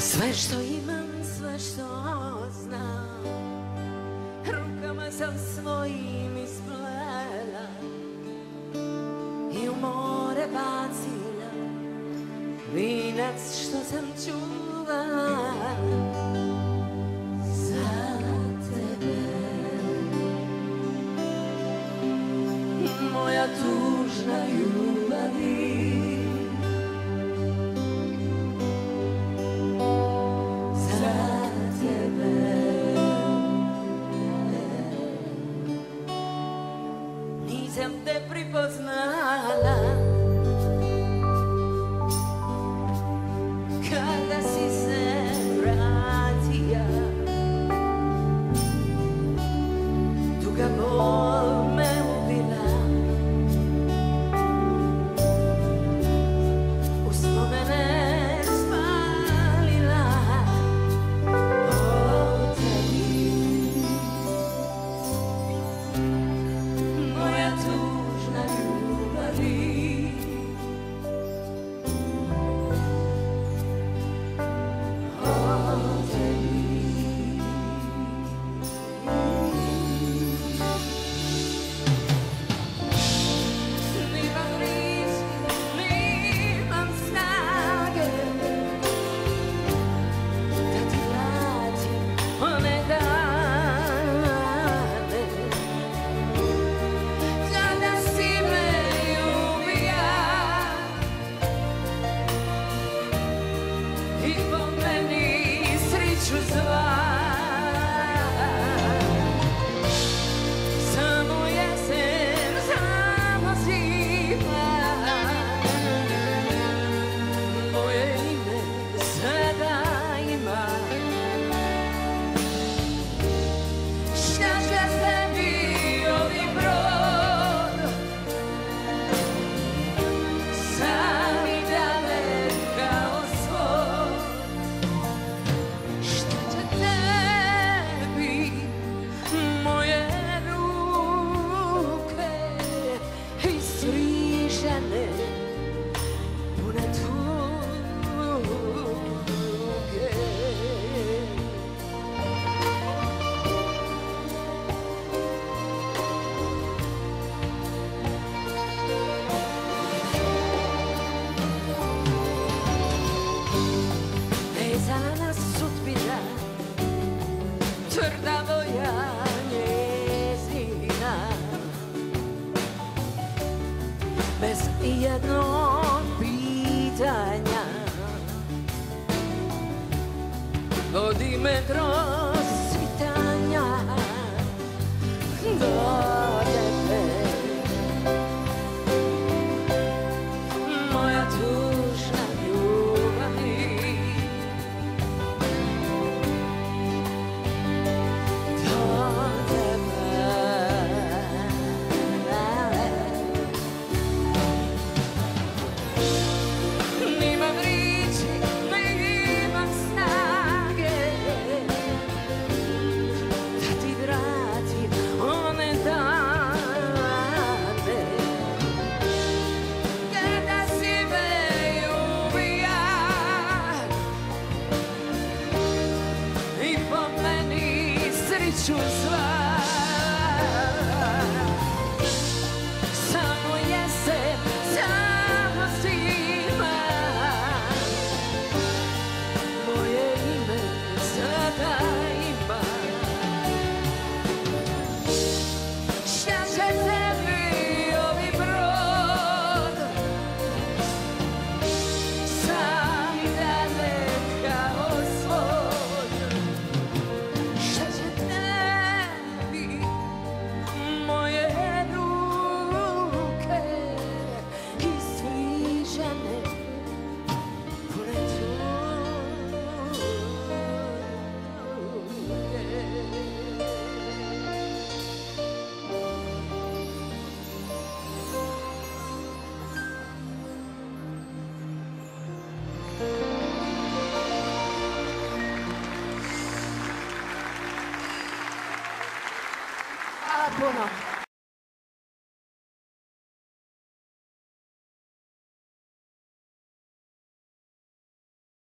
Sve što imam, sve što znam Rukama sam svojim isplela I u more bacila Vinac što sam čuvala. Sem te pripoznala twarda moja nie znika Bez jedno Bruno.